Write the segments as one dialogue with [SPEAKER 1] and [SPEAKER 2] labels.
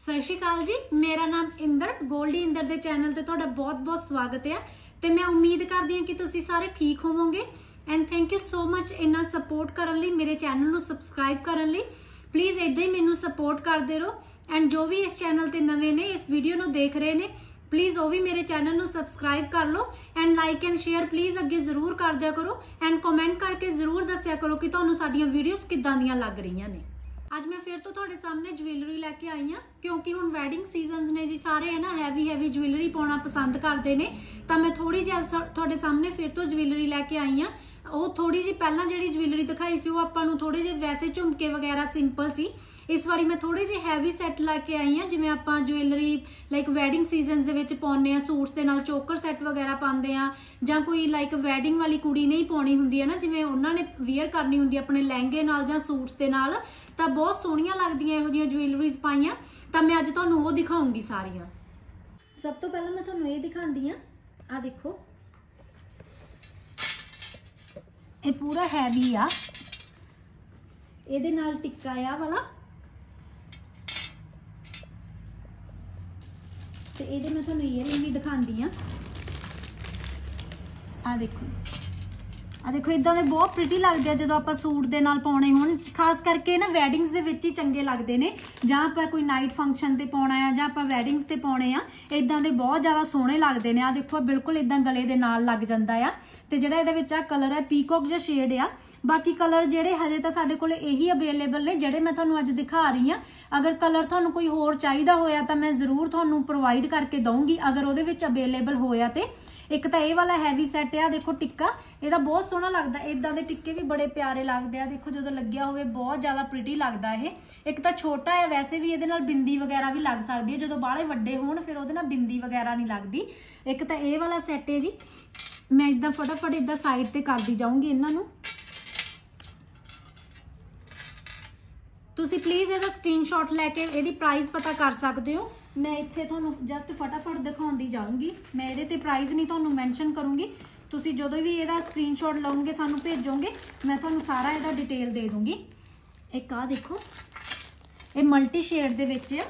[SPEAKER 1] ਸਤਿ ਸ਼੍ਰੀ ਅਕਾਲ ਜੀ, ਮੇਰਾ ਨਾਮ ਇੰਦਰ, ਗੋਲਡੀ ਇੰਦਰ ਦੇ ਚੈਨਲ ਤੇ ਤੁਹਾਡਾ ਬਹੁਤ-ਬਹੁਤ ਸਵਾਗਤ ਹੈ ਤੇ ਮੈਂ ਉਮੀਦ ਕਰਦੀ ਹਾਂ ਕਿ ਤੁਸੀਂ ਸਾਰੇ ਠੀਕ ਹੋਵੋਗੇ and thank you so much ਇੰਨਾ ਸਪੋਰਟ ਕਰਨ ਲਈ, ਮੇਰੇ ਚੈਨਲ ਨੂੰ ਸਬਸਕ੍ਰਾਈਬ ਕਰਨ ਲਈ। ਪਲੀਜ਼ ਇਦਾਂ ਹੀ ਮੈਨੂੰ ਸਪੋਰਟ ਕਰਦੇ ਰਹੋ ਐਂਡ ਜੋ ਵੀ ਇਸ ਚੈਨਲ ਤੇ ਨਵੇਂ ਨੇ, ਇਸ ਵੀਡੀਓ ਨੂੰ ਦੇਖ ਰਹੇ ਨੇ ਪਲੀਜ਼ ਉਹ ਵੀ ਮੇਰੇ ਚੈਨਲ ਨੂੰ ਸਬਸਕ੍ਰਾਈਬ ਕਰ ਲਓ and like and share please ਅੱਗੇ ਜ਼ਰੂਰ ਕਰ ਦਿਆ ਕਰੋ ਐਂਡ ਕਮੈਂਟ ਕਰਕੇ ਜ਼ਰੂਰ ਦੱਸਿਆ ਕਰੋ ਕਿ ਤੁਹਾਨੂੰ ਸਾਡੀਆਂ ਵੀਡੀਓਜ਼ ਕਿੱਦਾਂ ਦੀਆਂ ਲੱਗ ਰਹੀਆਂ ਨੇ। ਅੱਜ ਮੈਂ ਫਿਰ ਤੋਂ ਤੁਹਾਡੇ ਸਾਹਮਣੇ ਜੁਐਲਰੀ ਲੈ ਕੇ ਆਈ ਹਾਂ, ਕਿਉਂਕਿ ਹੁਣ ਵੈਡਿੰਗ ਸੀਜ਼ਨਸ ਨੇ ਜੀ, ਸਾਰੇ ਹੈ ਨਾ ਹੈਵੀ ਹੈਵੀ ਜਵੈਲਰੀ ਪਾਉਣਾ ਪਸੰਦ ਕਰਦੇ ਨੇ। ਤਾਂ ਮੈਂ ਥੋੜੀ ਜਿਹੀ ਤੁਹਾਡੇ ਸਾਹਮਣੇ ਫਿਰ ਤੋਂ ਜਵੈਲਰੀ ਲੈ ਕੇ ਆਈ ਹਾਂ। ਉਹ ਥੋੜੀ ਜਿਹੀ ਪਹਿਲਾਂ ਜਿਹੜੀ ਜੁਐਲਰੀ ਦਿਖਾਈ ਸੀ, ਉਹ ਆਪਾਂ ਨੂੰ ਥੋੜੇ ਜਿਹੇ ਵੈਸੇ ਝੁਮਕੇ ਵਗੈਰਾ ਸਿੰਪਲ ਸੀ। ਇਸ ਵਾਰੀ ਮੈਂ ਥੋੜੀ ਜਿਹੀ ਹੈਵੀ ਸੈੱਟ ਲੈ ਕੇ ਆਈ ਹਾਂ, ਜਿਵੇਂ ਆਪਾਂ ਜੁਐਲਰੀ ਲਾਈਕ ਵੈਡਿੰਗ ਸੀਜ਼ਨਸ ਦੇ ਵਿੱਚ ਪਾਉਂਦੇ ਆ ਸੂਟਸ ਦੇ ਨਾਲ ਚੋਕਰ ਸੈੱਟ ਵਗੈਰਾ ਪਾਉਂਦੇ ਆ ਜਾਂ ਕੋਈ ਲਾਈਕ ਵੈਡਿੰਗ ਵਾਲੀ ਕੁੜੀ ਨਹੀਂ ਪਾਉਣੀ ਹੁੰਦੀ ਹੈ ਨਾ, ਜਿਵੇਂ ਉਹਨਾਂ ਨੇ ਵੇਅਰ ਕਰਨੀ ਹੁੰਦੀ ਆਪਣੇ ਲਹਿੰਗੇ ਨਾਲ ਜਾਂ ਸੂਟਸ ਦੇ ਨਾਲ, ਤਾਂ ਬਹੁਤ ਸੋਹਣੀਆਂ ਲੱਗਦੀਆਂ ਇਹੋ ਜਿਹੀਆਂ ਜੁਐਲਰੀਜ਼ ਪਾਈਆਂ, ਤਾਂ ਮੈਂ ਅੱਜ ਤੁਹਾਨੂੰ ਉਹ ਦਿਖਾਉਂਗੀ ਸਾਰੀਆਂ। ਸਭ ਤੋਂ ਪਹਿਲਾਂ ਮੈਂ ਤੁਹਾਨੂੰ ਇਹ ਦਿਖਾਉਂਦੀ ਆ ਆ ਦੇਖੋ। ਇਹ ਪੂਰਾ ਹੈਵੀ ਆ। ਇਹਦੇ ਨਾਲ ਟਿੱਕਾ ਆ ਵਾਲਾ। ਤੇ ਇਹਦੇ ਮੈਂ ਤੁਹਾਨੂੰ ਈਅਰਿੰਗ ਵੀ ਦਿਖਾਉਂਦੀ ਆ ਆ ਦੇਖੋ। ਆ ਦੇਖੋ ਇਦਾਂ ਦੇ ਬਹੁਤ ਪ੍ਰਿਟੀ ਲੱਗਦੇ ਆ ਜਦੋਂ ਆਪਾਂ ਸੂਟ ਦੇ ਨਾਲ ਪਾਉਣੇ ਹੋਣ। ਖਾਸ ਕਰਕੇ ਨਾ ਵੈਡਿੰਗਸ ਦੇ ਵਿੱਚ ਹੀ ਚੰਗੇ ਲੱਗਦੇ ਨੇ। ਜਾਂ ਆਪਾਂ ਕੋਈ ਨਾਈਟ ਫੰਕਸ਼ਨ ਤੇ ਪਾਉਣਾ ਆ ਜਾਂ ਆਪਾਂ ਵੈਡਿੰਗਸ ਤੇ ਪਾਉਣੇ ਆ ਇਦਾਂ ਦੇ ਬਹੁਤ ਜ਼ਿਆਦਾ ਸੋਹਣੇ ਲੱਗਦੇ ਨੇ। ਆ ਦੇਖੋ ਬਿਲਕੁਲ ਇਦਾਂ ਗਲੇ ਦੇ ਨਾਲ ਲੱਗ ਜਾਂਦਾ ਆ। ਤੇ ਜਿਹੜਾ ਇਹਦੇ ਵਿੱਚ ਆ ਕਲਰ ਹੈ ਪੀਕੌਕ ਜਾਂ ਸ਼ੇਡ ਆ ਬਾਕੀ ਕਲਰ ਜਿਹੜੇ ਹਜੇ ਤਾਂ ਸਾਡੇ ਕੋਲ ਇਹੀ ਅਵੇਲੇਬਲ ਨੇ, ਜਿਹੜੇ ਮੈਂ ਤੁਹਾਨੂੰ ਅੱਜ ਦਿਖਾ ਰਹੀ ਆ ਅਗਰ ਕਲਰ ਤੁਹਾਨੂੰ ਕੋਈ ਹੋਰ ਚਾਹੀਦਾ ਹੋਇਆ ਤਾਂ ਮੈਂ ਜ਼ਰੂਰ ਤੁਹਾਨੂੰ ਪ੍ਰੋਵਾਈਡ ਕਰਕੇ ਦਊਂਗੀ, ਅਗਰ ਉਹਦੇ ਵਿੱਚ ਅਵੇਲੇਬਲ ਹੋਇਆ ਤੇ। ਇੱਕ ਤਾਂ ਇਹ ਵਾਲਾ ਹੈਵੀ ਸੈੱਟ ਆ, ਦੇਖੋ ਟਿੱਕਾ, ਇਹਦਾ ਬਹੁਤ ਸੋਹਣਾ ਲੱਗਦਾ ਇਦਾਂ ਦੇ ਟਿੱਕੇ ਵੀ ਬੜੇ ਪਿਆਰੇ ਲੱਗਦੇ ਆ। ਦੇਖੋ ਜਦੋਂ ਲੱਗਿਆ ਹੋਵੇ ਬਹੁਤ ਜ਼ਿਆਦਾ ਪ੍ਰੀਟੀ ਲੱਗਦਾ ਇਹ। ਇੱਕ ਤਾਂ ਛੋਟਾ ਹੈ, ਵੈਸੇ ਵੀ ਇਹਦੇ ਨਾਲ ਬਿੰਦੀ ਵਗੈਰਾ ਵੀ ਲੱਗ ਸਕਦੀ ਹੈ। ਜਦੋਂ ਬਾਹਲੇ ਵੱਡੇ ਹੋਣ, ਫਿਰ ਉਹਦੇ ਨਾਲ ਬਿੰਦੀ ਵਗੈਰਾ ਨਹੀਂ ਲੱਗਦੀ। ਇੱਕ ਤਾਂ ਇਹ ਵਾਲਾ ਸੈੱਟ ਹੈ ਜੀ। ਮੈਂ ਇਦਾਂ ਫਟਾਫਟ ਇਦਾਂ ਸਾਈਡ ਤੇ ਕਰਦੀ ਜਾਊਂਗੀ ਇਹਨਾਂ ਨੂੰ। ਤੁਸੀਂ ਪਲੀਜ਼ ਇਹਦਾ ਸਕਰੀਨਸ਼ਾਟ ਲੈ ਕੇ ਇਹਦੀ ਪ੍ਰਾਈਸ ਪਤਾ ਕਰ ਸਕਦੇ ਹੋ। ਮੈਂ ਇੱਥੇ ਤੁਹਾਨੂੰ ਜਸਟ ਫਟਾਫਟ ਦਿਖਾਉਂਦੀ ਜਾਊਂਗੀ। ਮੈਂ ਇਹਦੇ ਤੇ ਪ੍ਰਾਈਸ ਨਹੀਂ ਤੁਹਾਨੂੰ ਮੈਂਸ਼ਨ ਕਰੂੰਗੀ। ਤੁਸੀਂ ਜਦੋਂ ਵੀ ਇਹਦਾ ਸਕਰੀਨਸ਼ਾਟ ਲਓਗੇ, ਸਾਨੂੰ ਭੇਜੋਗੇ, ਮੈਂ ਤੁਹਾਨੂੰ ਸਾਰਾ ਇਹਦਾ ਡਿਟੇਲ ਦੇ ਦੂੰਗੀ। ਇੱਕ ਆ ਦੇਖੋ। ਇਹ ਮਲਟੀ ਸ਼ੇਡ ਦੇ ਵਿੱਚ ਆ।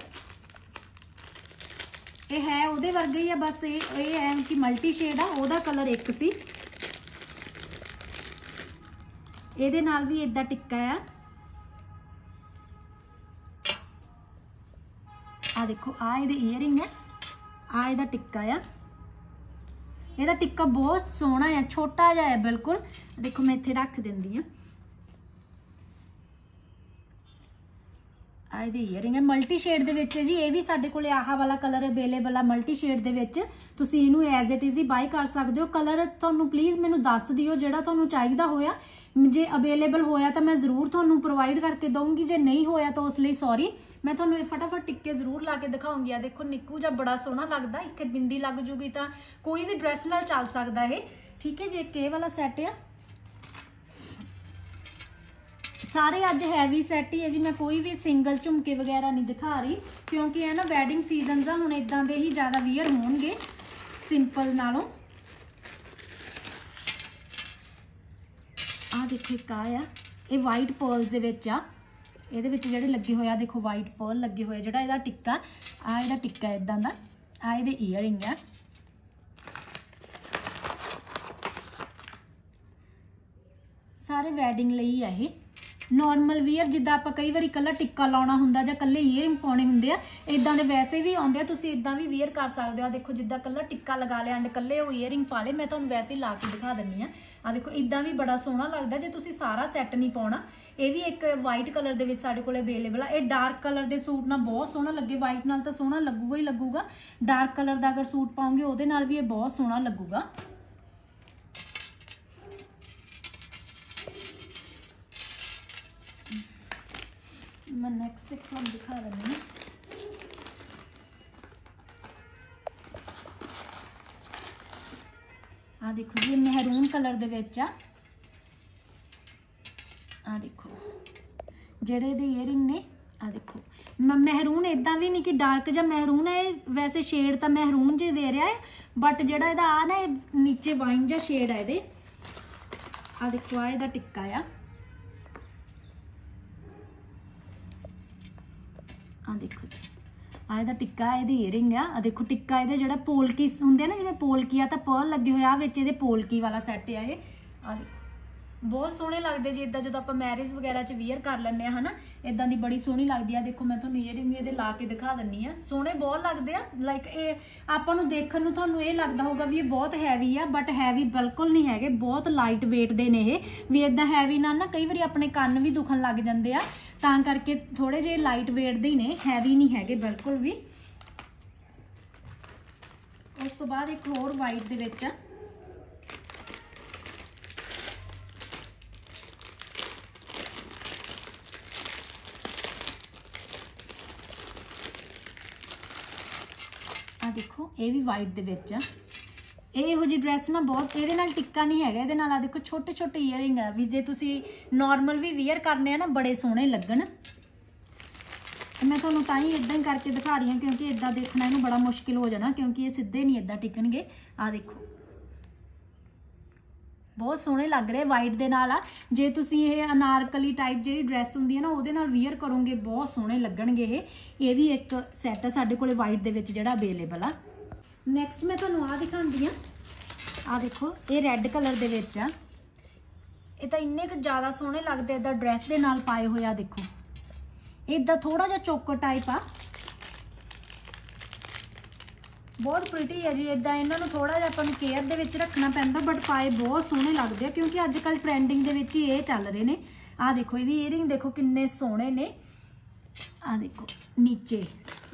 [SPEAKER 1] ਇਹ ਹੈ ਉਹਦੇ ਵਰਗਾ ਹੀ ਆ, ਬਸ ਇਹ ਇਹ ਹੈ ਕਿ ਮਲਟੀ ਸ਼ੇਡ ਆ, ਉਹਦਾ ਕਲਰ ਇੱਕ ਸੀ। ਇਹਦੇ ਨਾਲ ਵੀ ਇਦਾਂ ਟਿੱਕਾ ਆ। ਆ ਦੇਖੋ ਆ ਇਹਦੇ ਈਅਰਿੰਗ ਹੈ ਆ ਇਹਦਾ ਟਿੱਕਾ ਆ। ਇਹਦਾ ਟਿੱਕਾ ਬਹੁਤ ਸੋਹਣਾ ਹੈ ਛੋਟਾ ਜਿਹਾ ਹੈ ਬਿਲਕੁਲ। ਦੇਖੋ, ਮੈਂ ਇੱਥੇ ਰੱਖ ਦਿੰਦੀ ਆ। ਆ ਇਹਦੀ ਈਅਰਿੰਗ ਹੈ। ਮਲਟੀ ਸ਼ੇਡ ਦੇ ਵਿੱਚ ਹੈ ਜੀ, ਇਹ ਵੀ ਸਾਡੇ ਕੋਲੇ ਆਹਾ ਵਾਲਾ ਕਲਰ ਅਵੇਲੇਬਲ ਆ ਮਲਟੀ ਸ਼ੇਡ ਦੇ ਵਿੱਚ। ਤੁਸੀਂ ਇਹਨੂੰ ਐਜ਼ ਇਟ ਇਜ਼ ਹੀ ਬਾਈ ਕਰ ਸਕਦੇ ਹੋ। ਕਲਰ ਤੁਹਾਨੂੰ ਪਲੀਜ਼ ਮੈਨੂੰ ਦੱਸ ਦਿਓ ਜਿਹੜਾ ਤੁਹਾਨੂੰ ਚਾਹੀਦਾ ਹੋਇਆ। ਜੇ ਅਵੇਲੇਬਲ ਹੋਇਆ ਤਾਂ ਮੈਂ ਜ਼ਰੂਰ ਤੁਹਾਨੂੰ ਪ੍ਰੋਵਾਈਡ ਕਰਕੇ ਦਊਂਗੀ। ਜੇ ਨਹੀਂ ਹੋਇਆ ਤਾਂ ਉਸ ਲਈ ਸੌਰੀ ਮੈਂ ਤੁਹਾਨੂੰ ਇਹ ਫਟਾਫਟ ਟਿੱਕੇ ਜ਼ਰੂਰ ਲਾ ਕੇ ਦਿਖਾਉਂਗੀ। ਆ ਦੇਖੋ, ਨਿੱਕੂ ਜਿਹਾ ਬੜਾ ਸੋਹਣਾ ਲੱਗਦਾ। ਇੱਥੇ ਬਿੰਦੀ ਲੱਗ ਜੂਗੀ ਤਾਂ ਕੋਈ ਵੀ ਡਰੈਸ ਨਾਲ ਚੱਲ ਸਕਦਾ ਇਹ। ਠੀਕ ਹੈ ਜੇ ਕੇ ਵਾਲਾ ਸੈੱਟ ਆ। ਸਾਰੇ ਅੱਜ ਹੈਵੀ ਸੈੱਟ ਹੀ ਹੈ ਜੀ, ਮੈਂ ਕੋਈ ਵੀ ਸਿੰਗਲ ਝੁਮਕੇ ਵਗੈਰਾ ਨਹੀਂ ਦਿਖਾ ਰਹੀ, ਕਿਉਂਕਿ ਇਹ ਨਾ ਵੈਡਿੰਗ ਸੀਜ਼ਨਸ ਆ, ਹੁਣ ਇਦਾਂ ਦੇ ਹੀ ਜ਼ਿਆਦਾ ਵੀਅਰ ਹੋਣਗੇ ਸਿੰਪਲ ਨਾਲੋਂ। ਆ ਦੇਖੋ ਇੱਕ ਆ ਆ, ਇਹ ਵਾਈਟ ਪਰਲਸ ਦੇ ਵਿੱਚ ਆ। ਇਹਦੇ ਵਿੱਚ ਜਿਹੜੇ ਲੱਗੇ ਹੋਏ ਆ, ਦੇਖੋ ਵਾਈਟ ਪਰਲ ਲੱਗੇ ਹੋਏ ਜਿਹੜਾ ਇਹਦਾ ਟਿੱਕਾ ਆ ਇਹਦਾ ਟਿੱਕਾ ਇਦਾਂ ਦਾ ਆ ਇਹਦੇ ਈਅਰਿੰਗ ਆ। ਸਾਰੇ ਵੈਡਿੰਗ ਲਈ ਆ ਇਹ। ਨਾਰਮਲ ਵੀਅਰ ਜਿੱਦਾਂ ਆਪਾਂ ਕਈ ਵਾਰੀ ਕੱਲਾ ਟਿੱਕਾ ਲਾਉਣਾ ਹੁੰਦਾ ਜਾਂ ਕੱਲੇ ਈਅਰਿੰਗ ਪਾਉਣੇ ਹੁੰਦੇ ਆ ਇਦਾਂ ਦੇ ਵੈਸੇ ਵੀ ਆਉਂਦੇ ਆ, ਤੁਸੀਂ ਇਦਾਂ ਵੀ ਵੀਅਰ ਕਰ ਸਕਦੇ ਹੋ। ਆ ਦੇਖੋ, ਜਿੱਦਾਂ ਕੱਲਾ ਟਿੱਕਾ ਲਗਾ ਲਿਆ ਐਂਡ ਕੱਲੇ ਉਹ ਈਅਰਿੰਗ ਪਾ ਲੇ ਮੈਂ ਤੁਹਾਨੂੰ ਵੈਸੇ ਹੀ ਲਾ ਕੇ ਦਿਖਾ ਦਿੰਨੀ ਆ। ਆ ਦੇਖੋ ਇਦਾਂ ਵੀ ਬੜਾ ਸੋਹਣਾ ਲੱਗਦਾ, ਜੇ ਤੁਸੀਂ ਸਾਰਾ ਸੈੱਟ ਨਹੀਂ ਪਾਉਣਾ। ਇਹ ਵੀ ਇੱਕ ਵਾਈਟ ਕਲਰ ਦੇ ਵਿੱਚ ਸਾਡੇ ਕੋਲੇ ਅਵੇਲੇਬਲ ਆ। ਇਹ ਡਾਰਕ ਕਲਰ ਦੇ ਸੂਟ ਨਾਲ ਬਹੁਤ ਸੋਹਣਾ ਲੱਗੇ ਵਾਈਟ ਨਾਲ ਤਾਂ ਸੋਹਣਾ ਲੱਗੂਗਾ ਹੀ ਲੱਗੂਗਾ। ਡਾਰਕ ਕਲਰ ਦਾ ਅਗਰ ਸੂਟ ਪਾਉਂਗੇ, ਉਹਦੇ ਨਾਲ ਵੀ ਇਹ ਬਹੁਤ ਸੋਹਣਾ ਲੱਗੂਗਾ। ਮੈਂ ਨੈਕਸਟ ਇੱਕ ਤੁਹਾਨੂੰ ਦਿਖਾ ਦਿੰਦੀ ਹਾਂ। ਆ ਦੇਖੋ ਜੀ ਮਹਿਰੂਨ ਕਲਰ ਦੇ ਵਿੱਚ ਆ। ਆ ਦੇਖੋ, ਜਿਹੜੇ ਇਹਦੇ ਈਅਰਿੰਗ ਨੇ ਆ ਦੇਖੋ। ਮਹਿਰੂਨ ਇਦਾਂ ਵੀ ਨਹੀਂ ਕਿ ਡਾਰਕ ਜਾਂ ਮਹਿਰੂਨ ਹੈ ਵੈਸੇ ਸ਼ੇਡ ਤਾਂ ਮਹਿਰੂਨ ਜੇ ਦੇ ਰਿਹਾ ਹੈ ਬਟ ਜਿਹੜਾ ਇਹਦਾ ਆ ਨਾ, ਇਹ ਨੀਚੇ ਵਾਈਨ ਜਾਂ ਸ਼ੇਡ ਹੈ ਇਹਦੇ। ਆ ਦੇਖੋ ਆ ਇਹਦਾ ਟਿੱਕਾ ਆ। ਆ ਦੇਖੋ ਜੀ। ਆ ਇਹਦਾ ਟਿੱਕਾ, ਇਹਦੀ ਈਅਰਿੰਗ ਆ। ਆ ਦੇਖੋ ਟਿੱਕਾ, ਇਹਦੇ ਜਿਹੜਾ ਪੋਲਕੀ ਹੁੰਦੇ ਆ ਨਾ, ਜਿਵੇਂ ਪੋਲਕੀ ਆ, ਤਾਂ ਪਰਲ ਲੱਗੇ ਹੋਇਆ ਆ। ਵਿੱਚ ਇਹਦੇ ਪੋਲਕੀ ਵਾਲਾ ਸੈੱਟ ਆ ਇਹ। ਆ ਦੇਖੋ। ਬਹੁਤ ਸੋਹਣੇ ਲੱਗਦੇ ਜੀ ਇਦਾਂ ਜਦੋਂ ਆਪਾਂ ਮੈਰਿਜ ਵਗੈਰਾ 'ਚ ਵੀਅਰ ਕਰ ਲੈਂਦੇ ਆ ਹਨਾ? ਇਦਾਂ ਦੀ ਬੜੀ ਸੋਹਣੀ ਲੱਗਦੀ ਆ। ਦੇਖੋ, ਮੈਂ ਤੁਹਾਨੂੰ ਈਅਰਿੰਗ ਇਹਦੇ ਲਾ ਕੇ ਦਿਖਾ ਦਿੰਨੀ ਆ। ਸੋਹਣੇ ਬਹੁਤ ਲੱਗਦੇ ਆ। ਲਾਈਕ ਇਹ ਆਪਾਂ ਨੂੰ ਦੇਖਣ ਨੂੰ ਤੁਹਾਨੂੰ ਇਹ ਲੱਗਦਾ ਹੋਊਗਾ ਵੀ ਇਹ ਬਹੁਤ ਹੈਵੀ ਆ ਬਟ ਹੈਵੀ ਬਿਲਕੁਲ ਨਹੀਂ ਹੈਗੇ। ਬਹੁਤ ਲਾਈਟ weight ਦੇ ਨੇ ਇਹ। ਵੀ ਇਦਾਂ ਹੈਵੀ ਨਾਲ ਨਾ ਕਈ ਵਾਰੀ ਆਪਣੇ ਕੰਨ ਵੀ ਦੁਖਣ ਲੱਗ ਜਾਂਦੇ ਆ। ਤਾਂ ਕਰਕੇ ਥੋੜੇ ਜਿਹੇ ਲਾਈਟ weight ਦੇ ਹੀ ਨੇ। ਹੈਵੀ ਨਹੀਂ ਹੈਗੇ ਬਿਲਕੁਲ ਵੀ। ਉਸ ਤੋਂ ਬਾਅਦ ਇੱਕ ਹੋਰ ਵਾਈਟ ਦੇ ਵਿੱਚ ਆ ਆ ਦੇਖੋ ਇਹ ਵੀ ਵਾਈਟ ਦੇ ਵਿੱਚ ਆ। ਇਹ ਇਹੋ ਜੀ ਡਰੈਸ ਨਾ ਬਹੁਤ, ਇਹਦੇ ਨਾਲ ਟਿੱਕਾ ਨਹੀਂ ਹੈਗਾ। ਇਹਦੇ ਨਾਲ ਆ ਦੇਖੋ ਛੋਟੇ ਛੋਟੇ ਈਅਰਿੰਗ ਆ। ਵੀ ਜੇ ਤੁਸੀਂ ਨਾਰਮਲ ਵੀ ਵੇਅਰ ਕਰਨੇ ਆ ਨਾ, ਬੜੇ ਸੋਹਣੇ ਲੱਗਣ। ਮੈਂ ਤੁਹਾਨੂੰ ਤਾਂ ਹੀ ਇਦਾਂ ਹੀ ਕਰਕੇ ਦਿਖਾ ਰਹੀ ਹਾਂ, ਕਿਉਂਕਿ ਇਦਾਂ ਦੇਖਣਾ ਇਹਨੂੰ ਬੜਾ ਮੁਸ਼ਕਿਲ ਹੋ ਜਾਣਾ, ਕਿਉਂਕਿ ਇਹ ਸਿੱਧੇ ਨਹੀਂ ਇਦਾਂ ਟਿਕਣਗੇ। ਆ ਦੇਖੋ। ਬਹੁਤ ਸੋਹਣੇ ਲੱਗ ਰਹੇ ਵਾਈਟ ਦੇ ਨਾਲ ਆ। ਜੇ ਤੁਸੀਂ ਇਹ ਅਨਾਰਕਲੀ ਟਾਈਪ ਜਿਹੜੀ ਡਰੈਸ ਹੁੰਦੀ ਹੈ ਨਾ, ਉਹਦੇ ਨਾਲ ਵੇਅਰ ਕਰੋਗੇ, ਬਹੁਤ ਸੋਹਣੇ ਲੱਗਣਗੇ ਇਹ। ਇਹ ਵੀ ਇੱਕ ਸੈੱਟ ਆ ਸਾਡੇ ਕੋਲੇ ਵਾਈਟ ਦੇ ਵਿੱਚ ਜਿਹੜਾ ਅਵੇਲੇਬਲ ਆ। ਨੈਕਸਟ ਮੈਂ ਤੁਹਾਨੂੰ ਆ ਦਿਖਾਉਂਦੀ ਆ ਆ ਦੇਖੋ, ਇਹ ਰੈੱਡ ਕਲਰ ਦੇ ਵਿੱਚ ਆ। ਇਹ ਤਾਂ ਇੰਨੇ ਕੁ ਜ਼ਿਆਦਾ ਸੋਹਣੇ ਲੱਗਦੇ ਇਦਾਂ ਡਰੈਸ ਦੇ ਨਾਲ ਪਾਏ ਹੋਏ ਆ, ਦੇਖੋ। ਇਦਾਂ ਥੋੜਾ ਜਿਹਾ ਚੋਕਰ ਟਾਈਪ ਆ। ਬਹੁਤ ਪ੍ਰੀਟੀ ਹੈ ਜੀ ਇਦਾਂ ਇਹਨਾਂ ਨੂੰ ਥੋੜਾ ਜਿਹਾ ਆਪਾਂ ਨੂੰ ਕੇਅਰ ਦੇ ਵਿੱਚ ਰੱਖਣਾ ਪੈਂਦਾ ਬਟ ਪਾਏ ਬਹੁਤ ਸੋਹਣੇ ਲੱਗਦੇ ਆ, ਕਿਉਂਕਿ ਅੱਜ ਕੱਲ ਟ੍ਰੈਂਡਿੰਗ ਦੇ ਵਿੱਚ ਹੀ ਇਹ ਚੱਲ ਰਹੇ ਨੇ। ਆਹ ਦੇਖੋ, ਇਹਦੀ ਈਅਰਿੰਗ ਦੇਖੋ ਕਿੰਨੇ ਸੋਹਣੇ ਨੇ। ਆਹ ਦੇਖੋ, ਨੀਚੇ।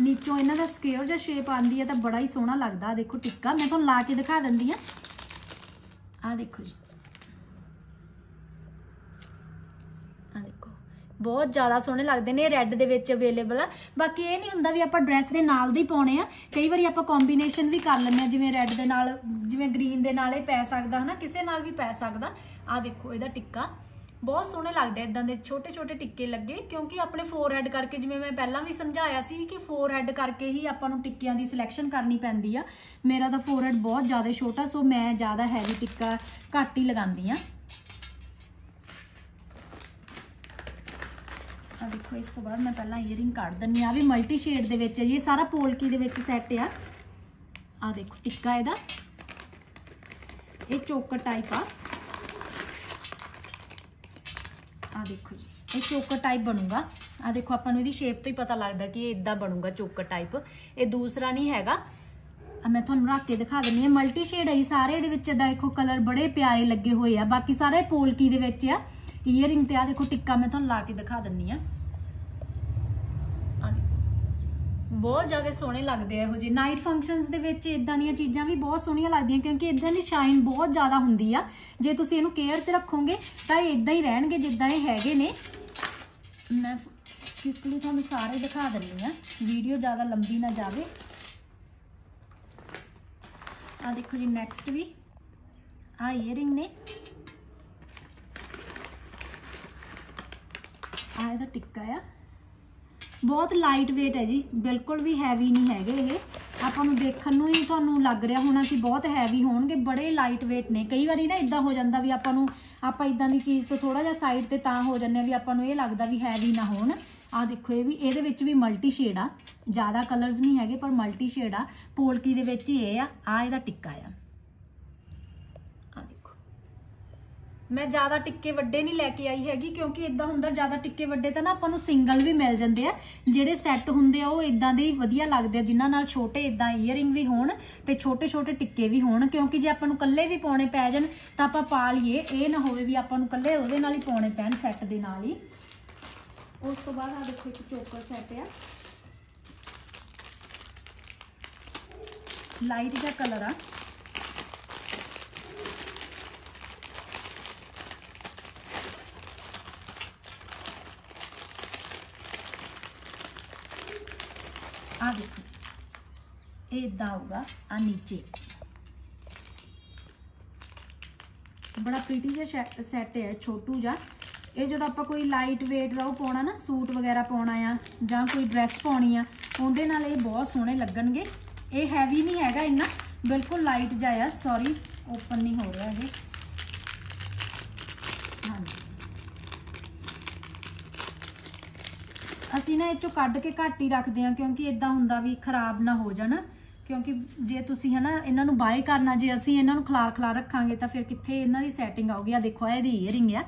[SPEAKER 1] ਨੀਚੋਂ ਇਹਨਾਂ ਦਾ ਸਕੁਅਰ ਜਿਹਾ ਸ਼ੇਪ ਆਂਦੀ ਹੈ ਤਾਂ ਬੜਾ ਹੀ ਸੋਹਣਾ ਲੱਗਦਾ। ਆਹ ਦੇਖੋ ਟਿੱਕਾ, ਮੈਂ ਤੁਹਾਨੂੰ ਲਾ ਕੇ ਦਿਖਾ ਦਿੰਦੀ ਆ ਆਹ ਦੇਖੋ ਜੀ। ਆਹ ਦੇਖੋ। ਬਹੁਤ ਜ਼ਿਆਦਾ ਸੋਹਣੇ ਲੱਗਦੇ ਨੇ ਰੈੱਡ ਦੇ ਵਿੱਚ ਅਵੇਲੇਬਲ ਆ। ਬਾਕੀ ਇਹ ਨਹੀਂ ਹੁੰਦਾ ਵੀ ਆਪਾਂ ਡਰੈਸ ਦੇ ਨਾਲ ਦੇ ਹੀ ਪਾਉਣੇ ਆ। ਕਈ ਵਾਰੀ ਆਪਾਂ ਕੰਬੀਨੇਸ਼ਨ ਵੀ ਕਰ ਲੈਂਦੇ ਆ, ਜਿਵੇਂ ਰੈੱਡ ਦੇ ਨਾਲ, ਜਿਵੇਂ ਗ੍ਰੀਨ ਦੇ ਨਾਲ ਇਹ ਪੈ ਸਕਦਾ, ਹਨਾ? ਕਿਸੇ ਨਾਲ ਵੀ ਪੈ ਸਕਦਾ। ਆ ਦੇਖੋ, ਇਹਦਾ ਟਿੱਕਾ। ਬਹੁਤ ਸੋਹਣੇ ਲੱਗਦੇ ਇਦਾਂ ਦੇ ਛੋਟੇ ਛੋਟੇ ਟਿੱਕੇ ਲੱਗੇ, ਕਿਉਂਕਿ ਆਪਣੇ ਫੋਰਹੈਡ ਕਰਕੇ ਜਿਵੇਂ ਮੈਂ ਪਹਿਲਾਂ ਵੀ ਸਮਝਾਇਆ ਸੀ ਕਿ ਫੋਰਹੈਡ ਕਰਕੇ ਹੀ ਆਪਾਂ ਨੂੰ ਟਿੱਕਿਆਂ ਦੀ ਸਿਲੈਕਸ਼ਨ ਕਰਨੀ ਪੈਂਦੀ ਆ। ਮੇਰਾ ਤਾਂ ਫੋਰਹੈਡ ਬਹੁਤ ਜ਼ਿਆਦਾ ਛੋਟਾ ਸੋ ਮੈਂ ਜ਼ਿਆਦਾ ਹੈਵੀ ਟਿੱਕਾ ਘੱਟ ਹੀ ਲਗਾਉਂਦੀ ਆ। ਆ ਦੇਖੋ, ਇਸ ਤੋਂ ਬਾਅਦ ਮੈਂ ਪਹਿਲਾਂ ਈਅਰਿੰਗ ਕੱਢ ਦਿੰਨੀ ਆ। ਵੀ ਮਲਟੀ ਸ਼ੇਡ ਦੇ ਵਿੱਚ ਇਹ ਸਾਰਾ ਪੋਲਕੀ ਦੇ ਵਿੱਚ ਸੈੱਟ ਆ। ਆ ਦੇਖੋ, ਟਿੱਕਾ ਇਹਦਾ। ਇਹ ਚੋਕਰ ਟਾਈਪ ਆ ਆ ਦੇਖੋ ਜੀ, ਇਹ ਚੋਕਰ ਟਾਈਪ ਬਣੂਗਾ। ਆ ਦੇਖੋ, ਆਪਾਂ ਨੂੰ ਇਹਦੀ ਸ਼ੇਪ ਤੋਂ ਹੀ ਪਤਾ ਲੱਗਦਾ ਕਿ ਇਹ ਇਦਾਂ ਬਣੂਗਾ ਚੋਕਰ ਟਾਈਪ ਇਹ ਦੂਸਰਾ ਨਹੀਂ ਹੈਗਾ। ਮੈਂ ਤੁਹਾਨੂੰ ਰੱਖ ਕੇ ਦਿਖਾ ਦਿੰਨੀ ਆ ਮਲਟੀ ਸ਼ੇਡ ਹੈ ਸਾਰੇ, ਇਹਦੇ ਵਿੱਚ ਦੇਖੋ ਕਲਰ ਬੜੇ ਪਿਆਰੇ ਲੱਗੇ ਹੋਏ ਆ। ਬਾਕੀ ਸਾਰੇ ਪੋਲਕੀ ਦੇ ਵਿੱਚ ਆ। ਈਅਰਿੰਗ ਤੇ ਆ ਦੇਖੋ ਟਿੱਕਾ ਮੈਂ ਤੁਹਾਨੂੰ ਲਾ ਕੇ ਦਿਖਾ ਦਿੰਨੀ ਆ ਬਹੁਤ ਜ਼ਿਆਦਾ ਸੋਹਣੇ ਲੱਗਦੇ ਆ ਇਹੋ ਜਿਹੇ। ਨਾਈਟ ਫੰਕਸ਼ਨਸ ਦੇ ਵਿੱਚ ਇਦਾਂ ਦੀਆਂ ਚੀਜ਼ਾਂ ਵੀ ਬਹੁਤ ਸੋਹਣੀਆਂ ਲੱਗਦੀਆਂ, ਕਿਉਂਕਿ ਇਦਾਂ ਦੀ ਸ਼ਾਈਨ ਬਹੁਤ ਜ਼ਿਆਦਾ ਹੁੰਦੀ ਆ। ਜੇ ਤੁਸੀਂ ਇਹਨੂੰ ਕੇਅਰ 'ਚ ਰੱਖੋਗੇ, ਤਾਂ ਇਹ ਇਦਾਂ ਹੀ ਰਹਿਣਗੇ ਜਿੱਦਾਂ ਇਹ ਹੈਗੇ ਨੇ। ਮੈਂ ਕਿਕਲੀ ਤੁਹਾਨੂੰ ਸਾਰੇ ਦਿਖਾ ਦਿੰਦੀ ਆ। ਵੀਡੀਓ ਜ਼ਿਆਦਾ ਲੰਬੀ ਨਾ ਜਾਵੇ। ਆ ਦੇਖੋ ਜੀ ਨੈਕਸਟ ਵੀ। ਆ ਈਅਰਿੰਗ ਨੇ। ਆ ਇਹਦਾ ਟਿੱਕਾ ਆ। ਬਹੁਤ ਲਾਈਟ weight ਹੈ ਜੀ, ਬਿਲਕੁਲ ਵੀ ਹੈਵੀ ਨਹੀਂ ਹੈਗੇ ਇਹ। ਆਪਾਂ ਨੂੰ ਦੇਖਣ ਨੂੰ ਹੀ ਤੁਹਾਨੂੰ ਲੱਗ ਰਿਹਾ ਹੋਣਾ ਕਿ ਬਹੁਤ ਹੈਵੀ ਹੋਣਗੇ, ਬੜੇ ਲਾਈਟ weight ਨੇ। ਕਈ ਵਾਰੀ ਨਾ ਇਦਾਂ ਹੋ ਜਾਂਦਾ ਵੀ ਆਪਾਂ ਨੂੰ, ਆਪਾਂ ਇਦਾਂ ਦੀ ਚੀਜ਼ ਤੋਂ ਥੋੜਾ ਜਿਹਾ ਸਾਈਡ ਤੇ ਤਾਂ ਹੋ ਜੰਨੇ ਵੀ ਆਪਾਂ ਨੂੰ ਇਹ ਲੱਗਦਾ ਵੀ ਹੈਵੀ ਨਾ ਹੋਣ। ਆ ਦੇਖੋ, ਇਹ ਵੀ, ਇਹਦੇ ਵਿੱਚ ਵੀ ਮਲਟੀ ਸ਼ੇਡ ਆ। ਜ਼ਿਆਦਾ ਕਲਰਸ ਨਹੀਂ ਹੈਗੇ, ਪਰ ਮਲਟੀ ਸ਼ੇਡ ਆ। ਪੋਲਕੀ ਦੇ ਵਿੱਚ ਹੀ ਇਹ ਆ ਆ ਇਹਦਾ ਟਿੱਕਾ ਆ ਦੇਖੋ ਮੈਂ ਜ਼ਿਆਦਾ ਟਿੱਕੇ ਵੱਡੇ ਨਹੀਂ ਲੈ ਕੇ ਆਈ ਹੈਗੀ, ਕਿਉਂਕਿ ਇਦਾਂ ਹੁੰਦਾ ਜ਼ਿਆਦਾ ਟਿੱਕੇ ਵੱਡੇ ਤਾਂ ਨਾ ਆਪਾਂ ਨੂੰ ਸਿੰਗਲ ਵੀ ਮਿਲ ਜਾਂਦੇ ਆ। ਜਿਹੜੇ ਸੈੱਟ ਹੁੰਦੇ ਆ, ਉਹ ਇਦਾਂ ਦੇ ਹੀ ਵਧੀਆ ਲੱਗਦੇ ਆ, ਜਿਨ੍ਹਾਂ ਨਾਲ ਛੋਟੇ ਇਦਾਂ ਈਅਰਿੰਗ ਵੀ ਹੋਣ ਤੇ ਛੋਟੇ ਛੋਟੇ ਟਿੱਕੇ ਵੀ ਹੋਣ। ਕਿਉਂਕਿ ਜੇ ਆਪਾਂ ਨੂੰ ਕੱਲੇ ਵੀ ਪਾਉਣੇ ਪੈ ਜਾਣ, ਤਾਂ ਆਪਾਂ ਪਾ ਲਈਏ ਇਹ ਨਾ ਹੋਵੇ ਵੀ ਆਪਾਂ ਨੂੰ ਕੱਲੇ ਉਹਦੇ ਨਾਲ ਹੀ ਪਾਉਣੇ ਪੈਣ ਸੈੱਟ ਦੇ ਨਾਲ ਹੀ। ਉਸ ਤੋਂ ਬਾਅਦ ਆ ਦੇਖੋ ਇੱਕ ਚੋਕਰ ਸੈੱਟ ਆ। ਲਾਈਟ ਦਾ ਕਲਰ ਆ। ਆ ਦੇਖੋ। ਇਹ ਇਦਾਂ ਆਊਗਾ ਆ ਨੀਚੇ। ਬੜਾ ਪ੍ਰੀਟੀ ਜਿਹਾ ਸੈੱਟ ਹੈ, ਛੋਟੂ ਜਿਹਾ। ਇਹ ਜਦੋਂ ਆਪਾਂ ਕੋਈ ਲਾਈਟ weight ਦਾ ਉਹ ਪਾਉਣਾ ਨਾ, ਸੂਟ ਵਗੈਰਾ ਪਾਉਣਾ ਆ ਜਾਂ ਕੋਈ ਡਰੈਸ ਪਾਉਣੀ ਆ, ਉਹਦੇ ਨਾਲ ਇਹ ਬਹੁਤ ਸੋਹਣੇ ਲੱਗਣਗੇ। ਇਹ ਹੈਵੀ ਨਹੀਂ ਹੈਗਾ ਇੰਨਾ, ਬਿਲਕੁਲ ਲਾਈਟ ਜਿਹਾ ਆ। ਸੌਰੀ ਓਪਨ ਨਹੀਂ ਹੋ ਰਿਹਾ ਇਹ। ਹਾਂਜੀ। ਅਸੀਂ ਨਾ ਇਹ ਚੋਂ ਕੱਢ ਕੇ ਘੱਟ ਹੀ ਰੱਖਦੇ ਆ ਕਿਉਂਕਿ ਇਦਾਂ ਹੁੰਦਾ ਵੀ ਖਰਾਬ ਨਾ ਹੋ ਜਾਣ। ਕਿਉਂਕਿ ਜੇ ਤੁਸੀਂ ਹਨਾ ਇਹਨਾਂ ਨੂੰ ਬਾਏ ਕਰਨਾ, ਜੇ ਅਸੀਂ ਇਹਨਾਂ ਨੂੰ ਖਲਾਰ ਖਲਾਰ ਰੱਖਾਂਗੇ ਤਾਂ ਫਿਰ ਕਿੱਥੇ ਇਹਨਾਂ ਦੀ ਸੈਟਿੰਗ ਆਊਗੀ? ਆ ਦੇਖੋ, ਇਹਦੀ ਈਅਰਿੰਗ ਆ।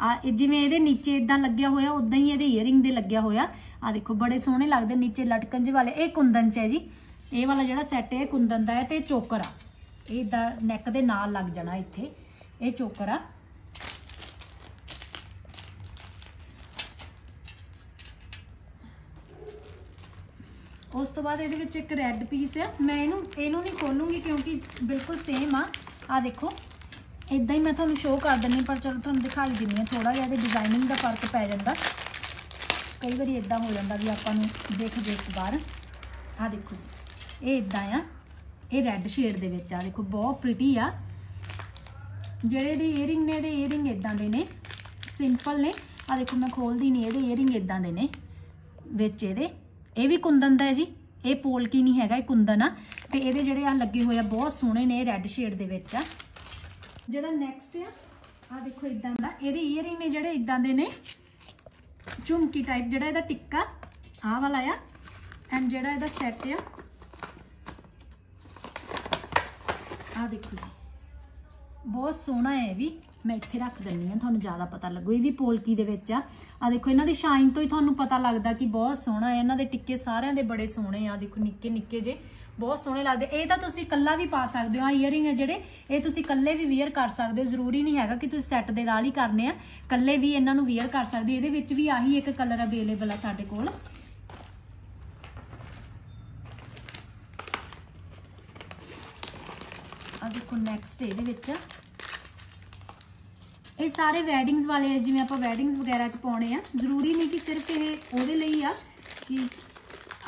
[SPEAKER 1] ਆ ਇਹ ਜਿਵੇਂ ਇਹਦੇ ਨੀਚੇ ਇਦਾਂ ਲੱਗਿਆ ਹੋਇਆ ਉਦਾਂ ਹੀ ਇਹਦੇ ਈਅਰਿੰਗ ਦੇ ਲੱਗਿਆ ਹੋਇਆ। ਆ ਦੇਖੋ, ਬੜੇ ਸੋਹਣੇ ਲੱਗਦੇ ਨੀਚੇ ਲਟਕਣ ਜਿਹੇ ਵਾਲੇ। ਇਹ ਕੁੰਦਨ ਚ ਹੈ ਜੀ। ਇਹ ਵਾਲਾ ਜਿਹੜਾ ਸੈੱਟ ਹੈ, ਇਹ ਕੁੰਦਨ ਦਾ ਹੈ ਤੇ ਇਹ ਚੋਕਰ ਆ। ਇਹ ਦਾ ਨੈਕ ਦੇ ਨਾਲ ਲੱਗ ਜਾਣਾ ਇੱਥੇ। ਇਹ ਚੋਕਰ ਆ। ਉਸ ਤੋਂ ਬਾਅਦ ਇਹਦੇ ਵਿੱਚ ਇੱਕ ਰੈੱਡ ਪੀਸ ਆ। ਮੈਂ ਇਹਨੂੰ ਇਹਨੂੰ ਨਹੀਂ ਖੋਲੂੰਗੀ ਕਿਉਂਕਿ ਬਿਲਕੁਲ ਸੇਮ ਆ। ਆ ਦੇਖੋ ਇਦਾਂ ਹੀ ਮੈਂ ਤੁਹਾਨੂੰ ਸ਼ੋਅ ਕਰ ਦਿੰਨੀ ਪਰ ਚਲੋ ਤੁਹਾਨੂੰ ਦਿਖਾ ਹੀ ਦਿੰਨੀ ਆ ਥੋੜਾ ਜਿਹਾ ਇਹਦੇ ਡਿਜ਼ਾਈਨਿੰਗ ਦਾ ਫ਼ਰਕ ਪੈ ਜਾਂਦਾ। ਕਈ ਵਾਰੀ ਇਦਾਂ ਹੋ ਜਾਂਦਾ ਵੀ ਆਪਾਂ ਨੂੰ ਦੇਖ ਦੇਖ ਬਾਹਰ। ਆ ਦੇਖੋ ਇਹ ਇਦਾਂ ਆ। ਇਹ ਰੈੱਡ ਸ਼ੇਡ ਦੇ ਵਿੱਚ ਆ। ਦੇਖੋ, ਬਹੁਤ ਪ੍ਰੀਟੀ ਆ। ਜਿਹੜੇ ਇਹਦੇ ਈਅਰਿੰਗ ਨੇ, ਇਹਦੇ ਈਅਰਿੰਗ ਇਦਾਂ ਦੇ ਨੇ। ਸਿੰਪਲ ਨੇ। ਆ ਦੇਖੋ, ਮੈਂ ਖੋਲਦੀ ਨਹੀਂ, ਇਹਦੇ ਈਅਰਿੰਗ ਇਦਾਂ ਦੇ ਨੇ। ਵਿੱਚ ਇਹਦੇ। ਇਹ ਵੀ ਕੁੰਦਨ ਦਾ ਹੈ ਜੀ। ਇਹ ਪੋਲਕੀ ਨਹੀਂ ਹੈਗਾ, ਇਹ ਕੁੰਦਨ ਆ। ਤੇ ਇਹਦੇ ਜਿਹੜੇ ਆ ਲੱਗੇ ਹੋਏ ਆ, ਬਹੁਤ ਸੋਹਣੇ ਨੇ ਰੈੱਡ ਸ਼ੇਡ ਦੇ ਵਿੱਚ ਆ। ਜਿਹੜਾ ਨੈਕਸਟ ਆ ਆ ਦੇਖੋ ਇਦਾਂ ਦਾ। ਇਹਦੇ ਈਅਰਿੰਗ ਨੇ ਜਿਹੜੇ ਇਦਾਂ ਦੇ ਨੇ, ਝੁਮਕੀ ਟਾਈਪ ਜਿਹੜਾ ਇਹਦਾ ਟਿੱਕਾ, ਆਹ ਵਾਲਾ ਆ। ਐਂਡ ਜਿਹੜਾ ਇਹਦਾ ਸੈੱਟ ਆ ਆ ਦੇਖੋ ਜੀ। ਬਹੁਤ ਸੋਹਣਾ ਹੈ ਇਹ ਵੀ। ਮੈਂ ਇੱਥੇ ਰੱਖ ਦਿੰਨੀ ਆ, ਤੁਹਾਨੂੰ ਜ਼ਿਆਦਾ ਪਤਾ ਲੱਗੂ। ਇਹ ਵੀ ਪੋਲਕੀ ਦੇ ਵਿੱਚ ਆ। ਆ ਦੇਖੋ, ਇਹਨਾਂ ਦੀ ਸ਼ਾਈਨ ਤੋਂ ਹੀ ਤੁਹਾਨੂੰ ਪਤਾ ਲੱਗਦਾ ਕਿ ਬਹੁਤ ਸੋਹਣਾ ਹੈ। ਇਹਨਾਂ ਦੇ ਟਿੱਕੇ ਸਾਰਿਆਂ ਦੇ ਬੜੇ ਸੋਹਣੇ ਆ। ਦੇਖੋ, ਨਿੱਕੇ ਨਿੱਕੇ ਜੇ, ਬਹੁਤ ਸੋਹਣੇ ਲੱਗਦੇ। ਇਹ ਤਾਂ ਤੁਸੀਂ ਕੱਲਾ ਵੀ ਪਾ ਸਕਦੇ ਹੋ। ਆ ਈਅਰਿੰਗ ਜਿਹੜੇ, ਇਹ ਤੁਸੀਂ ਕੱਲੇ ਵੀ ਵੇਅਰ ਕਰ ਸਕਦੇ ਹੋ। ਜ਼ਰੂਰੀ ਨਹੀਂ ਹੈਗਾ ਕਿ ਤੁਸੀਂ ਸੈੱਟ ਦੇ ਨਾਲ ਹੀ ਕਰਨੇ ਆ। ਕੱਲੇ ਵੀ ਇਹਨਾਂ ਨੂੰ ਵੇਅਰ ਕਰ ਸਕਦੇ ਹੋ। ਇਹਦੇ ਵਿੱਚ ਵੀ ਆਹੀ ਇੱਕ ਕਲਰ ਅਵੇਲੇਬਲ ਆ ਸਾਡੇ ਕੋਲ। ਆ ਦੇਖੋ ਨੈਕਸਟ ਇਹਦੇ ਵਿੱਚ ਇਹ ਸਾਰੇ ਵੈਡਿੰਗਸ ਵਾਲੇ ਆ, ਜਿਵੇਂ ਆਪਾਂ ਵੈਡਿੰਗਸ ਵਗੈਰਾ ਚ ਪਾਉਣੇ ਆ। ਜ਼ਰੂਰੀ ਨਹੀਂ ਕਿ ਸਿਰਫ ਇਹ ਉਹਦੇ ਲਈ ਆ ਕਿ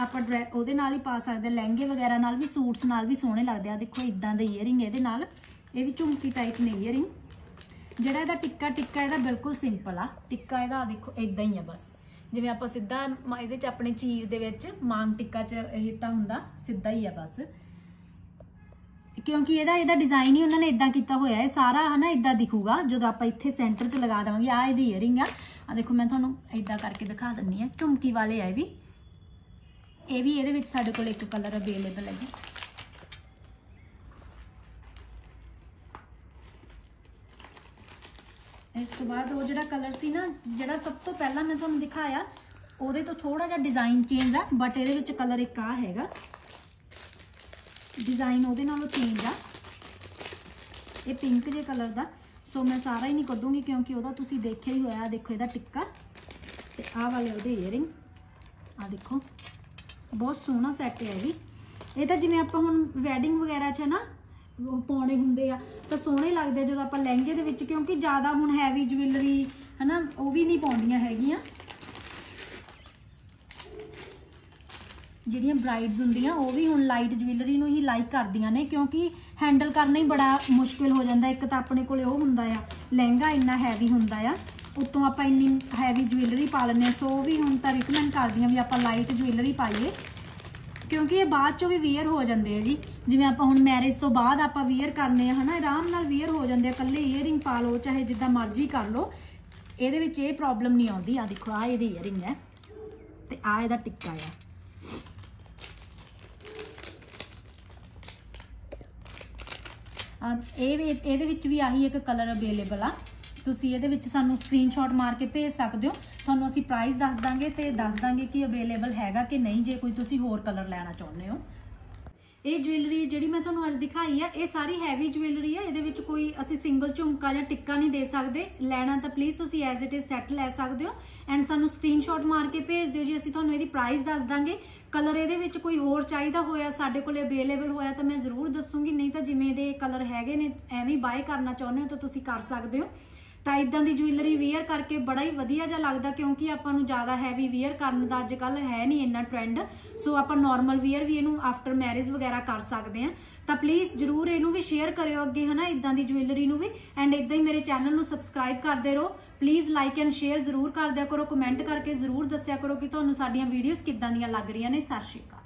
[SPEAKER 1] ਆਪਾਂ ਡਰੈ- ਉਹਦੇ ਨਾਲ ਹੀ ਪਾ ਸਕਦੇ ਲਹਿੰਗੇ ਵਗੈਰਾ ਨਾਲ ਵੀ, ਸੂਟਸ ਨਾਲ ਵੀ ਸੋਹਣੇ ਲੱਗਦੇ ਆ। ਦੇਖੋ ਇਦਾਂ ਦੇ ਈਅਰਿੰਗ ਇਹਦੇ ਨਾਲ। ਇਹ ਵੀ ਝੁਮਕੀ ਟਾਈਪ ਨੇ ਈਅਰਿੰਗ ਜਿਹੜਾ ਇਹਦਾ ਟਿੱਕਾ ਟਿੱਕਾ ਇਹਦਾ ਬਿਲਕੁਲ ਸਿੰਪਲ ਆ। ਟਿੱਕਾ ਇਹਦਾ ਦੇਖੋ ਇਦਾਂ ਹੀ ਆ ਬਸ। ਜਿਵੇਂ ਆਪਾਂ ਸਿੱਧਾ ਮ- ਇਹਦੇ ਚ ਆਪਣੇ ਚੀਰ ਦੇ ਵਿੱਚ ਮਾਂਗ ਟਿੱਕਾ ਚ ਇਹ ਤਾਂ ਹੁੰਦਾ, ਸਿੱਧਾ ਹੀ ਆ ਬਸ। ਕਿਉਂਕਿ ਇਹਦਾ ਇਹਦਾ ਡਿਜ਼ਾਈਨ ਹੀ ਉਹਨਾਂ ਨੇ ਇਦਾਂ ਕੀਤਾ ਹੋਇਆ ਹੈ। ਸਾਰਾ ਹਨਾ ਇਦਾਂ ਦਿਖੂਗਾ, ਜਦੋਂ ਆਪਾਂ ਇੱਥੇ ਸੈਂਟਰ 'ਚ ਲਗਾ ਦੇਵਾਂਗੇ। ਆ ਇਹਦੀ ਈਅਰਿੰਗ ਆ। ਆ ਦੇਖੋ, ਮੈਂ ਤੁਹਾਨੂੰ ਇਦਾਂ ਕਰਕੇ ਦਿਖਾ ਦਿੰਨੀ ਆ ਝੁਮਕੀ ਵਾਲੇ ਆ ਇਹ ਵੀ। ਇਹ ਵੀ ਇਹਦੇ ਵਿੱਚ ਸਾਡੇ ਕੋਲ ਇੱਕ ਕਲਰ ਅਵੇਲੇਬਲ ਹੈ ਜੀ ਇਸ ਤੋਂ ਬਾਅਦ ਉਹ ਜਿਹੜਾ ਕਲਰ ਸੀ ਨਾ, ਜਿਹੜਾ ਸਭ ਤੋਂ ਪਹਿਲਾਂ ਮੈਂ ਤੁਹਾਨੂੰ ਦਿਖਾਇਆ, ਉਹਦੇ ਤੋਂ ਥੋੜਾ ਜਿਹਾ ਡਿਜ਼ਾਈਨ ਚੇਂਜ ਆ ਬਟ ਇਹਦੇ ਵਿੱਚ ਕਲਰ ਇੱਕ ਆ ਹੈਗਾ। ਡਿਜ਼ਾਈਨ ਉਹਦੇ ਨਾਲੋਂ ਚੇਂਜ ਆ। ਇਹ ਪਿੰਕ ਜੇ ਕਲਰ ਦਾ। ਸੋ ਮੈਂ ਸਾਰਾ ਹੀ ਨਹੀਂ ਕੱਢੂੰਗੀ ਕਿਉਂਕਿ ਉਹਦਾ ਤੁਸੀਂ ਦੇਖਿਆ ਹੀ ਹੋਇਆ, ਦੇਖੋ ਇਹਦਾ ਟਿੱਕਾ ਤੇ ਆਹ ਵਾਲੇ ਉਹਦੇ ਈਅਰਿੰਗ ਆ ਦੇਖੋ। ਬਹੁਤ ਸੋਹਣਾ ਸੈੱਟ ਹੈ ਇਹ। ਵੀ ਇਹ ਤਾਂ ਜਿਵੇਂ ਆਪਾਂ ਹੁਣ ਵੈਡਿੰਗ ਵਗੈਰਾ 'ਚ ਨਾ ਪਾਉਣੇ ਹੁੰਦੇ ਆ, ਤਾਂ ਸੋਹਣੇ ਲੱਗਦੇ ਜਦੋਂ ਆਪਾਂ ਲਹਿੰਗੇ ਦੇ ਵਿੱਚ, ਕਿਉਂਕਿ ਜ਼ਿਆਦਾ ਹੁਣ ਹੈਵੀ ਜੁਐਲਰੀ ਹਨਾ, ਉਹ ਵੀ ਨਹੀਂ ਪਾਉਂਦੀਆਂ ਹੈਗੀਆਂ। ਜਿਹੜੀਆਂ ਬ੍ਰਾਈਡਸ ਹੁੰਦੀਆਂ, ਉਹ ਵੀ ਹੁਣ ਲਾਈਟ ਜੁਐਲਰੀ ਨੂੰ ਹੀ ਲਾਈਕ ਕਰਦੀਆਂ ਨੇ, ਕਿਉਂਕਿ ਹੈਂਡਲ ਕਰਨਾ ਹੀ ਬੜਾ ਮੁਸ਼ਕਿਲ ਹੋ ਜਾਂਦਾ। ਇੱਕ ਤਾਂ ਆਪਣੇ ਕੋਲੇ ਉਹ ਹੁੰਦਾ ਆ, ਲਹਿੰਗਾ ਇੰਨਾ ਹੈਵੀ ਹੁੰਦਾ ਆ, ਉਤੋਂ ਆਪਾਂ ਇੰਨੀ ਹੈਵੀ ਜੁਐਲਰੀ ਪਾ ਲੈਂਦੇ ਹਾਂ। ਸੋ ਉਹ ਵੀ ਹੁਣ ਤਾਂ ਰਿਕਮੈਂਡ ਕਰਦੀਆਂ ਵੀ ਆਪਾਂ ਲਾਈਟ ਜੁਐਲਰੀ ਪਾਈਏ, ਕਿਉਂਕਿ ਇਹ ਬਾਅਦ ਚੋਂ ਵੀ ਵੇਅਰ ਹੋ ਜਾਂਦੇ ਆ ਜੀ। ਜਿਵੇਂ ਆਪਾਂ ਹੁਣ ਮੈਰਿਜ ਤੋਂ ਬਾਅਦ ਆਪਾਂ ਵੇਅਰ ਕਰਨੇ ਆ, ਹਨਾ, ਆਰਾਮ ਨਾਲ ਵੇਅਰ ਹੋ ਜਾਂਦੇ ਆ। ਕੱਲੇ ਈਅਰਿੰਗ ਪਾ ਲਓ, ਚਾਹੇ ਜਿੱਦਾਂ ਮਰਜ਼ੀ ਕਰ ਲਓ। ਇਹਦੇ ਵਿੱਚ ਇਹ ਪ੍ਰੋਬਲਮ ਨਹੀਂ ਆਉਂਦੀ। ਆ ਦੇਖੋ ਆ ਇਹਦੀ ਈਅਰਿੰਗ ਹੈ ਤੇ ਆ ਇਹਦਾ ਟਿੱਕਾ ਆ। ਇਹ ਵੀ ਇਹਦੇ ਵਿੱਚ ਵੀ ਆਹੀ ਇੱਕ ਕਲਰ ਅਵੇਲੇਬਲ ਆ। ਤੁਸੀਂ ਇਹਦੇ ਵਿੱਚ ਸਾਨੂੰ ਸਕਰੀਨਸ਼ਾਟ ਮਾਰ ਕੇ ਭੇਜ ਸਕਦੇ ਹੋ। ਤੁਹਾਨੂੰ ਅਸੀਂ ਪ੍ਰਾਈਸ ਦੱਸ ਦਾਂਗੇ ਤੇ ਦੱਸ ਦਾਂਗੇ ਕਿ ਅਵੇਲੇਬਲ ਹੈਗਾ ਕਿ ਨਹੀਂ, ਜੇ ਕੋਈ ਤੁਸੀਂ ਹੋਰ ਕਲਰ ਲੈਣਾ ਚਾਹੁੰਦੇ ਹੋ। ਇਹ ਜੁਐਲਰੀ ਜਿਹੜੀ ਮੈਂ ਤੁਹਾਨੂੰ ਅੱਜ ਦਿਖਾਈ ਆ, ਇਹ ਸਾਰੀ ਹੈਵੀ ਜੁਐਲਰੀ ਆ। ਇਹਦੇ ਵਿੱਚ ਕੋਈ ਅਸੀਂ ਸਿੰਗਲ ਝੁਮਕਾ ਜਾਂ ਟਿੱਕਾ ਨਹੀਂ ਦੇ ਸਕਦੇ। ਲੈਣਾ ਤਾਂ ਪਲੀਜ਼ ਤੁਸੀਂ ਐਜ਼ ਇਟ ਇਜ਼ ਸੈੱਟ ਲੈ ਸਕਦੇ ਹੋ। ਐਂਡ ਸਾਨੂੰ ਸਕਰੀਨਸ਼ਾਟ ਮਾਰ ਕੇ ਭੇਜ ਦਿਓ ਜੀ, ਅਸੀਂ ਤੁਹਾਨੂੰ ਇਹਦੀ ਪ੍ਰਾਈਸ ਦੱਸ ਦਾਂਗੇ। ਕਲਰ ਇਹਦੇ ਵਿੱਚ ਕੋਈ ਹੋਰ ਚਾਹੀਦਾ ਹੋਇਆ, ਸਾਡੇ ਕੋਲੇ ਅਵੇਲੇਬਲ ਹੋਇਆ ਤਾਂ ਮੈਂ ਜ਼ਰੂਰ ਦੱਸੂਗੀ। ਜਿਵੇਂ ਦੇ ਕਲਰ ਹੈਗੇ ਨੇ, ਐਵੇਂ ਬਾਏ ਕਰਨਾ ਚਾਹੁੰਦੇ ਹੋ ਤਾਂ ਤੁਸੀਂ ਕਰ ਸਕਦੇ ਹੋ। ਤਾਂ ਇਦਾਂ ਦੀ ਜੁਐਲਰੀ ਵੇਅਰ ਕਰਕੇ ਬੜਾ ਹੀ ਵਧੀਆ ਜਿਹਾ ਲੱਗਦਾ, ਕਿਉਂਕਿ ਆਪਾਂ ਨੂੰ ਜ਼ਿਆਦਾ ਹੈਵੀ ਵੇਅਰ ਕਰਨ ਦਾ ਅੱਜ ਕੱਲ ਹੈ ਨਹੀਂ ਇੰਨਾ ਟ੍ਰੈਂਡ ਸੋ ਆਪਾਂ ਨਾਰਮਲ ਵੇਅਰ ਵੀ ਇਹਨੂੰ ਆਫਟਰ ਮੈਰਿਜ ਵਗੈਰਾ ਕਰ ਸਕਦੇ ਆ ਤਾਂ ਪਲੀਜ਼ ਜਰੂਰ ਇਹਨੂੰ ਵੀ ਸ਼ੇਅਰ ਕਰਿਓ ਅੱਗੇ, ਹਨਾ, ਇਦਾਂ ਦੀ ਜੁਐਲਰੀ ਨੂੰ ਵੀ। ਐਂਡ ਇਦਾਂ ਹੀ ਮੇਰੇ ਚੈਨਲ ਨੂੰ ਸਬਸਕ੍ਰਾਈਬ ਕਰਦੇ ਰਹੋ। ਪਲੀਜ਼ ਲਾਈਕ ਐਂਡ ਸ਼ੇਅਰ ਜਰੂਰ ਕਰਦਿਆ ਕਰੋ। ਕਮੈਂਟ ਕਰਕੇ ਜਰੂਰ ਦੱਸਿਆ ਕਰੋ ਕਿ ਤੁਹਾਨੂੰ ਸਾਡੀਆਂ ਵੀਡੀਓਜ਼ ਕਿੱਦਾਂ ਦੀਆਂ ਲੱਗ ਰਹੀਆਂ ਨੇ। ਸਤਿ ਸ਼੍ਰੀ ਅਕਾਲ।